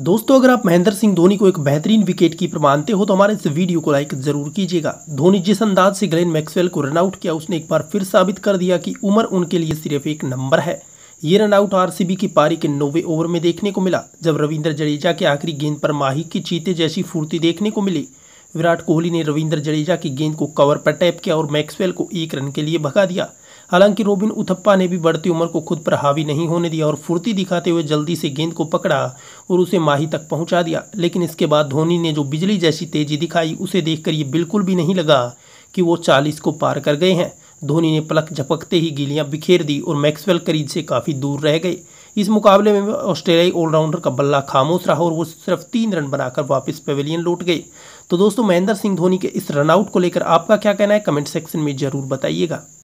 दोस्तों, अगर आप महेंद्र सिंह धोनी को एक बेहतरीन विकेट कीपर मानते हो तो हमारे इस वीडियो को लाइक ज़रूर कीजिएगा। धोनी जिस अंदाज से ग्लेन मैक्सवेल को रनआउट किया, उसने एक बार फिर साबित कर दिया कि उम्र उनके लिए सिर्फ़ एक नंबर है। ये रनआउट आरसीबी की पारी के नौवे ओवर में देखने को मिला, जब रविंद्र जडेजा के आखिरी गेंद पर माही की चीते जैसी फुर्ती देखने को मिली। विराट कोहली ने रविंद्र जडेजा की गेंद को कवर पर टैप किया और मैक्सवेल को एक रन के लिए भगा दिया। हालाँकि रोबिन उथप्पा ने भी बढ़ती उम्र को खुद पर हावी नहीं होने दिया और फुर्ती दिखाते हुए जल्दी से गेंद को पकड़ा और उसे माही तक पहुँचा दिया। लेकिन इसके बाद धोनी ने जो बिजली जैसी तेज़ी दिखाई, उसे देखकर ये बिल्कुल भी नहीं लगा कि वो चालीस को पार कर गए हैं। धोनी ने पलक झपकते ही गिलियाँ बिखेर दी और मैक्सवेल करीब से काफ़ी दूर रह गए। इस मुकाबले में ऑस्ट्रेलियाई ऑलराउंडर का बल्ला खामोश रहा और वो सिर्फ़ तीन रन बनाकर वापस पवेलियन लौट गए। तो दोस्तों, महेंद्र सिंह धोनी के इस रनआउट को लेकर आपका क्या कहना है? कमेंट सेक्शन में ज़रूर बताइएगा।